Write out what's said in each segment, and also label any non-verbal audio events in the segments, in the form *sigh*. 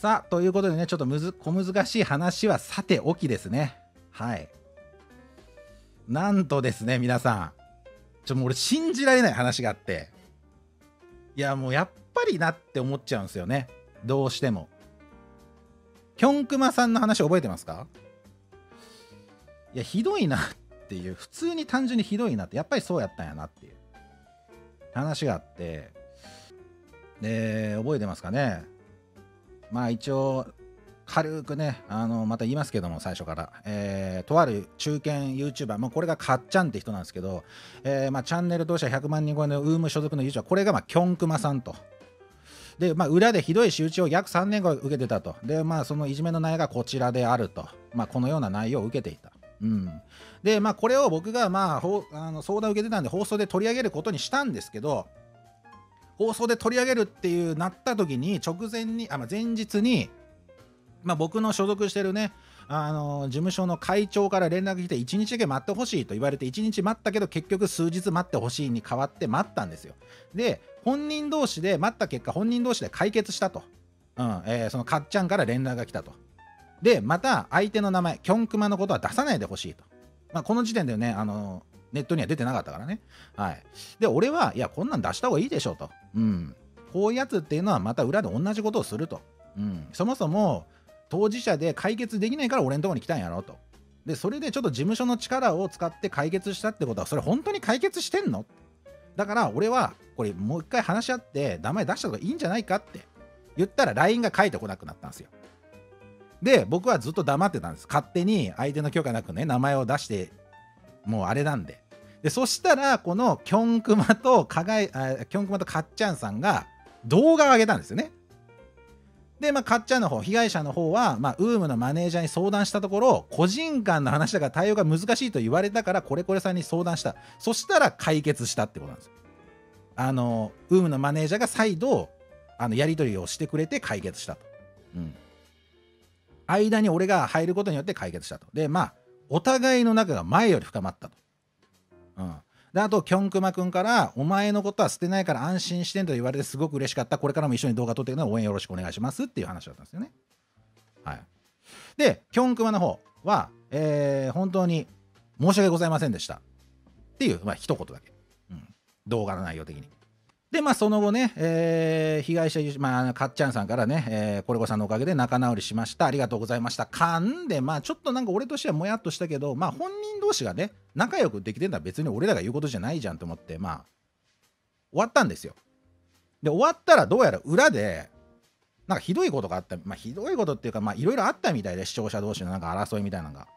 さあ、ということでね、ちょっとむず小難しい話はさておきですね。はい。なんとですね、皆さん。ちょ、もう俺信じられない話があって。いや、もうやっぱりなって思っちゃうんですよね。どうしても。きょんくまさんの話覚えてますか？いや、ひどいなっていう、普通に単純にひどいなって、やっぱりそうやったんやなっていう話があって、で、覚えてますかね？まあ一応、軽くね、あの、また言いますけども、最初から、えー、とある中堅 YouTuber、まあ、これがかっちゃんって人なんですけど、えー、まあ、チャンネル同士は100万人超えのウーム所属の YouTuber、これが、まあ、キョンクマさんと。で、まあ、裏でひどい仕打ちを約3年後受けてたと。で、まあ、そのいじめの内容がこちらであると。まあ、このような内容を受けていた。うん。で、まあ、これを僕が、まあ、あの相談を受けてたんで、放送で取り上げることにしたんですけど、放送で取り上げるっていうなった時に直前にあ、まあ、前日に、まあ、僕の所属してるねあの事務所の会長から連絡来て1日だけ待ってほしいと言われて1日待ったけど結局数日待ってほしいに変わって待ったんですよ。で本人同士で待った結果本人同士で解決したと、うんえー、そのかっちゃんから連絡が来たと。でまた相手の名前キョンクマのことは出さないでほしいと、まあ、この時点でねあのネットには出てなかったからね。はい。で、俺は、いや、こんなん出した方がいいでしょと。うん。こういうやつっていうのはまた裏で同じことをすると。うん。そもそも、当事者で解決できないから俺のとこに来たんやろと。で、それでちょっと事務所の力を使って解決したってことは、それ本当に解決してんの？だから俺は、これもう一回話し合って、名前出した方がいいんじゃないかって言ったら LINE が返ってこなくなったんですよ。で、僕はずっと黙ってたんです。勝手に相手の許可なくね、名前を出してもうあれなんで。で、そしたら、このキョンクマとかがい、あキョンクマとかっちゃんさんが動画を上げたんですよね。で、まあ、かっちゃんの方、被害者の方は、まあ、ウームのマネージャーに相談したところ、個人間の話だから対応が難しいと言われたから、これこれさんに相談した。そしたら解決したってことなんですよ。あの、ウームのマネージャーが再度、あの、やり取りをしてくれて解決したと。うん。間に俺が入ることによって解決したと。で、まあ、お互いの仲が前より深まったと。うん。で、あと、キョンクマくんから、お前のことは捨てないから安心してんと言われてすごく嬉しかった。これからも一緒に動画撮っていくので応援よろしくお願いしますっていう話だったんですよね。はい。で、キョンクマの方は、えー、本当に申し訳ございませんでした。っていう、まあ、一言だけ。うん。動画の内容的に。で、まあ、その後ね、えー、被害者、まあ、かっちゃんさんからね、えー、これこさんのおかげで仲直りしました。ありがとうございました。かんで、まあ、ちょっとなんか俺としてはもやっとしたけど、まあ、本人同士がね、仲良くできてんだら別に俺らが言うことじゃないじゃんと思って、まあ、終わったんですよ。で、終わったらどうやら裏で、なんかひどいことがあった、まあ、ひどいことっていうか、まあ、いろいろあったみたいで、視聴者同士のなんか争いみたいなのが。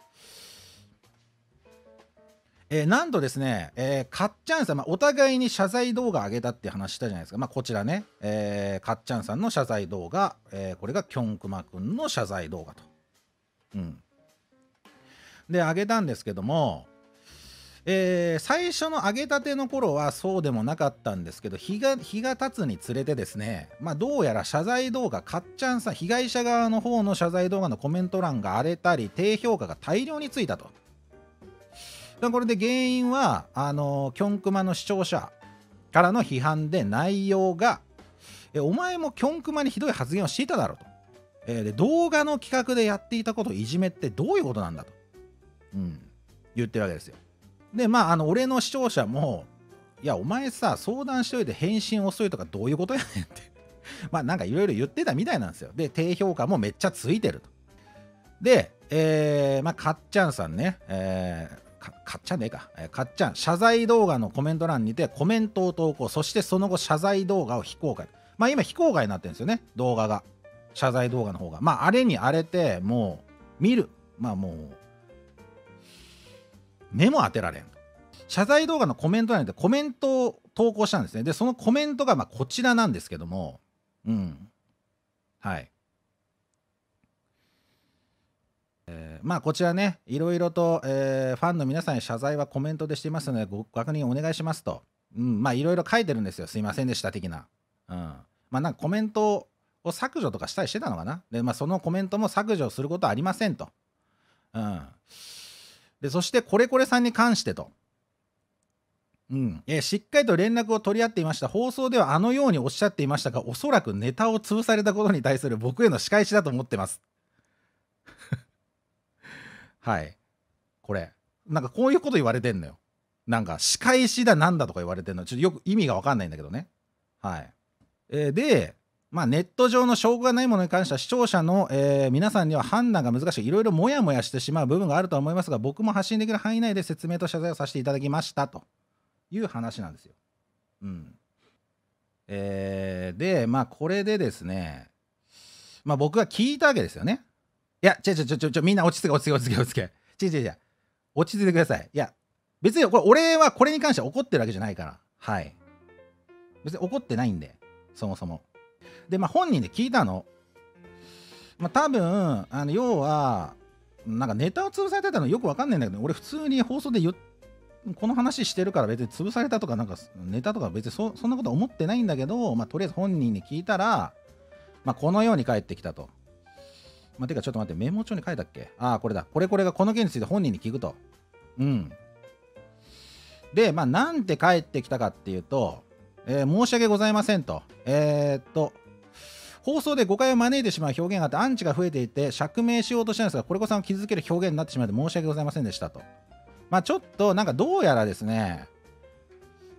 えー、なんとですね、えー、かっちゃんさん、まあ、お互いに謝罪動画上げたって話したじゃないですか。まあ、こちらね、えー、かっちゃんさんの謝罪動画、えー、これがきょんくまくんの謝罪動画と。うん。で、上げたんですけども、えー、最初の上げたての頃はそうでもなかったんですけど日が日が経つにつれてですね、まあ、どうやら謝罪動画かっちゃんさん被害者側の方の謝罪動画のコメント欄が荒れたり低評価が大量についたと。これで原因は、あの、キョンクマの視聴者からの批判で内容が、えお前もキョンクマにひどい発言をしていただろうと。え、で動画の企画でやっていたことをいじめってどういうことなんだと。うん。言ってるわけですよ。で、まあ、あの、俺の視聴者も、いや、お前さ、相談しといて返信遅いとかどういうことやねんって *laughs* まあ、なんかいろいろ言ってたみたいなんですよ。で、低評価もめっちゃついてると。で、えー、まあ、かっちゃんさんね、えー、かかっちゃねえか、えー、かっちゃん、謝罪動画のコメント欄にてコメントを投稿、そしてその後謝罪動画を非公開。まあ今非公開になってるんですよね、動画が。謝罪動画の方が。まああれに荒れて、もう見る。まあもう、目も当てられん。謝罪動画のコメント欄にてコメントを投稿したんですね。で、そのコメントがまこちらなんですけども、うん。はい。えー、まあこちらね、いろいろと、えー、ファンの皆さんに謝罪はコメントでしていますので、ご確認お願いしますと。うん、まあいろいろ書いてるんですよ。すいませんでした的な。うん。まあなんかコメントを削除とかしたりしてたのかな。で、まあそのコメントも削除することはありませんと。うん。で、そしてこれこれさんに関してと。うんえーしっかりと連絡を取り合っていました放送ではあのようにおっしゃっていましたがおそらくネタを潰されたことに対する僕への仕返しだと思ってますはい。これ。なんかこういうこと言われてんのよ。なんか仕返しだなんだとか言われてんの。ちょっとよく意味がわかんないんだけどね。はい、えーでまあ、ネット上の証拠がないものに関しては視聴者の、えー皆さんには判断が難しい。いろいろモヤモヤしてしまう部分があるとは思いますが僕も発信できる範囲内で説明と謝罪をさせていただきましたと。いう話なんですよ。うん。えーでまあこれでですね。まあ僕が聞いたわけですよね。いやちょちょちょちょちょみんな落ち着け落ち着け落ち着け落ち着けちょちょちょ落ち着いてください。いや別にこれ俺はこれに関して怒ってるわけじゃないからはい別に怒ってないんでそもそも。でまあ本人で聞いたの。まあ多分あの要はなんかネタを潰されてたのよくわかんないんだけど俺普通に放送で言この話してるから別に潰されたとかなんかネタとか別にそそんなことは思ってないんだけど、まあ、とりあえず本人に聞いたら、まあ、このように返ってきたと。まあ、てかちょっと待ってメモ帳に書いたっけ？ああこれだこれこれがこの件について本人に聞くと。うん。でまあなんて返ってきたかっていうと、えー申し訳ございませんと。えーっと放送で誤解を招いてしまう表現があってアンチが増えていて釈明しようとしたんですがこれこそ傷つける表現になってしまって申し訳ございませんでしたと。まあちょっとなんかどうやらですね、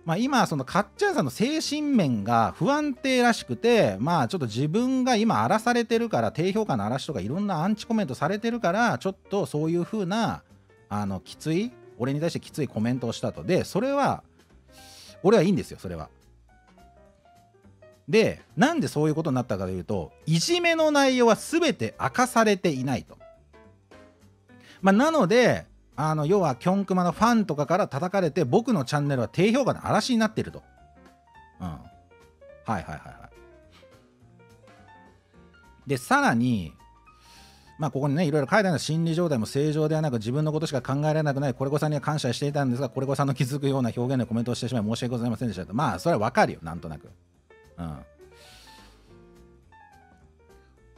まあ今そのかっちゃんさんの精神面が不安定らしくて、まあちょっと自分が今荒らされてるから低評価の嵐とかいろんなアンチコメントされてるから、ちょっとそういう風な、あの、きつい、俺に対してきついコメントをしたと。で、それは、俺はいいんですよ、それは。で、なんでそういうことになったかというと、いじめの内容は全て明かされていないと。まあ、なので、あの要はキョンクマのファンとかから叩かれて僕のチャンネルは低評価の嵐になってると。うん。はいはいはいはい。で、さらに、まあここにね、いろいろ書いてあるのは心理状態も正常ではなく自分のことしか考えられなくない、これこさんには感謝していたんですが、これこさんの気づくような表現でコメントをしてしまい申し訳ございませんでしたと。まあそれはわかるよ、なんとなく。うん。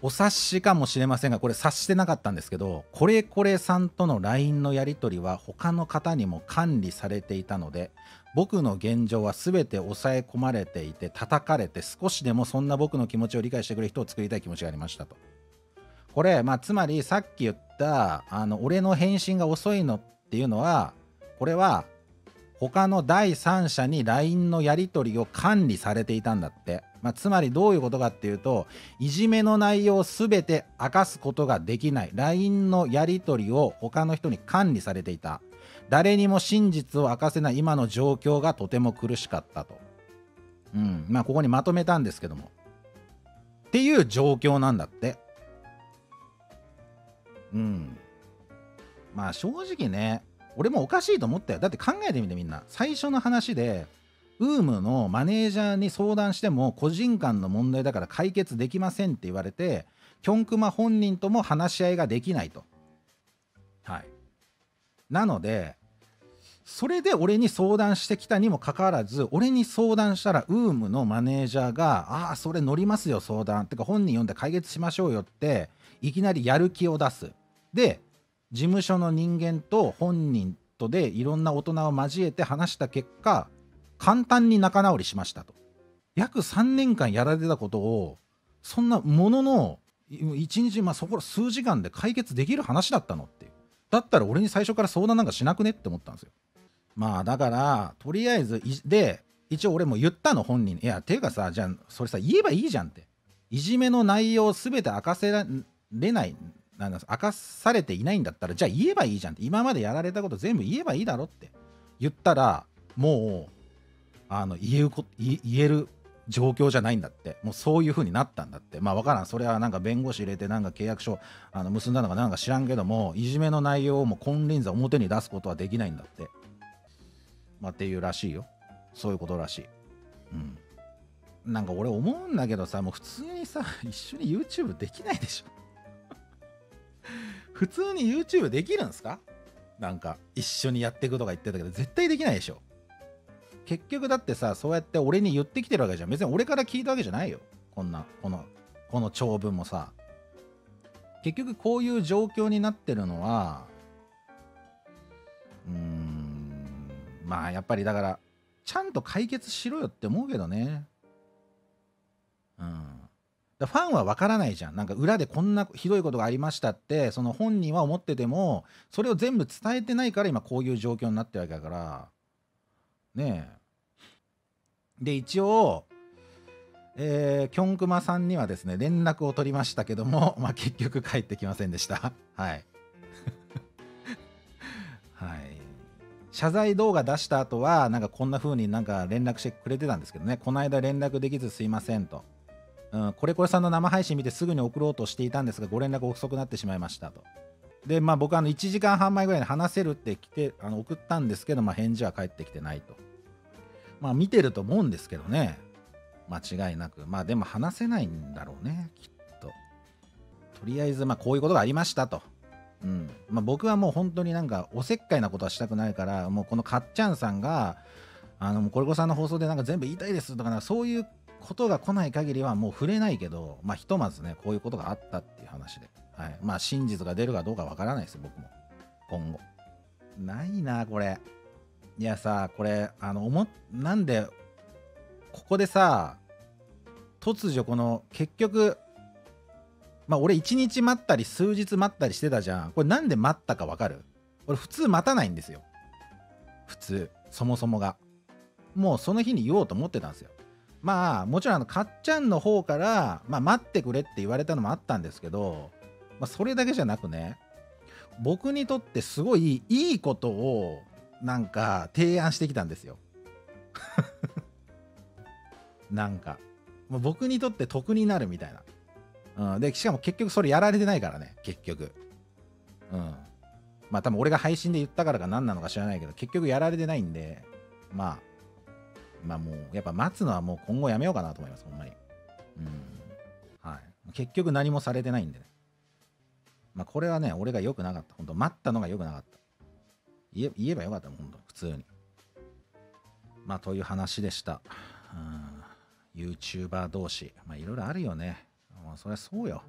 お察しかもしれませんがこれ察してなかったんですけどこれこれさんとの LINE のやり取りは他の方にも管理されていたので僕の現状は全て抑え込まれていて叩かれて少しでもそんな僕の気持ちを理解してくれる人を作りたい気持ちがありましたと。これまあつまりさっき言ったあの俺の返信が遅いのっていうのはこれは他の第三者に LINE のやり取りを管理されていたんだって、まあ、つまりどういうことかっていうといじめの内容を全て明かすことができない LINE のやり取りを他の人に管理されていた。誰にも真実を明かせない今の状況がとても苦しかったと。うん。まあここにまとめたんですけども。っていう状況なんだって。うん。まあ正直ね俺もおかしいと思ったよ。だって考えてみてみんな。最初の話でウームのマネージャーに相談しても個人間の問題だから解決できませんって言われてキョンクマ本人とも話し合いができないと。はい。なのでそれで俺に相談してきたにもかかわらず俺に相談したらウームのマネージャーが「ああそれ乗りますよ相談」ってか本人呼んで解決しましょうよっていきなりやる気を出す。で事務所の人間と本人とでいろんな大人を交えて話した結果簡単に仲直りしましたと。約3年間やられてたことをそんなものの1日まあそこら数時間で解決できる話だったのっていう。だったら俺に最初から相談なんかしなくねって思ったんですよ。まあだからとりあえずで一応俺も言ったの本人にいやていうかさじゃあそれさ言えばいいじゃんって。いじめの内容を全て明かせられないなん明かされていないんだったらじゃあ言えばいいじゃんって。今までやられたこと全部言えばいいだろって。言ったらもうあの言えるこ言える状況じゃないんだって。もうそういう風になったんだって。まあ分からん。それはなんか弁護士入れてなんか契約書あの結んだのかなんか知らんけどもいじめの内容をもう金輪際表に出すことはできないんだって。まあっていうらしいよ。そういうことらしい。うん。なんか俺思うんだけどさもう普通にさ一緒に YouTube できないでしょ。普通に YouTube できるんすか？なんか一緒にやっていくとか言ってたけど絶対できないでしょ。結局だってさそうやって俺に言ってきてるわけじゃん別に俺から聞いたわけじゃないよこんなこのこの長文もさ結局こういう状況になってるのはうーんまあやっぱりだからちゃんと解決しろよって思うけどね。うん。ファンは分からないじゃん。なんか裏でこんなひどいことがありましたって、その本人は思ってても、それを全部伝えてないから今こういう状況になってるわけだから。ねえ。で、一応、えー、キョンクマさんにはですね、連絡を取りましたけども、*laughs* まあ、結局帰ってきませんでした。*laughs* はい。*laughs* はい。謝罪動画出した後は、なんかこんな風になんか連絡してくれてたんですけどね、この間連絡できずすいませんと。うん、これこれさんの生配信見てすぐに送ろうとしていたんですが、ご連絡遅くなってしまいましたと。で、まあ僕はあの1時間半前ぐらいに話せるって来て、あの送ったんですけど、まあ返事は返ってきてないと。まあ見てると思うんですけどね。間違いなく。まあでも話せないんだろうね、きっと。とりあえず、まあこういうことがありましたと。うん。まあ僕はもう本当になんかおせっかいなことはしたくないから、もうこのかっちゃんさんが、あの、これこさんの放送でなんか全部言いたいですとか、そういうことが来ない限りはもう触れないけど、まあひとまずね、こういうことがあったっていう話で。はい。まあ真実が出るかどうかわからないです、僕も。今後。ないな、これ。いやさ、これ、あの、思なんでここでさ突如この結局まあ俺1日待ったり数日待ったりしてたじゃんこれなんで待ったかわかる？俺普通待たないんですよ普通そもそもがもうその日に言おうと思ってたんですよまあもちろんあのかっちゃんの方から、まあ、待ってくれって言われたのもあったんですけど、まあ、それだけじゃなくね僕にとってすごいいいことをなんか提案してきたんですよ *laughs* なんか。もう僕にとって得になるみたいな。うん。で、しかも結局それやられてないからね、結局。うん。まあ多分俺が配信で言ったからか何なのか知らないけど、結局やられてないんで、まあ、まあもう、やっぱ待つのはもう今後やめようかなと思います、ほんまに。うん。はい。結局何もされてないんでね。まあこれはね、俺が良くなかった。本当待ったのが良くなかった。言え言えばよかったもん、本当普通に。まあという話でした。うん。YouTuber 同士。まあいろいろあるよね。まあそりゃそうよ。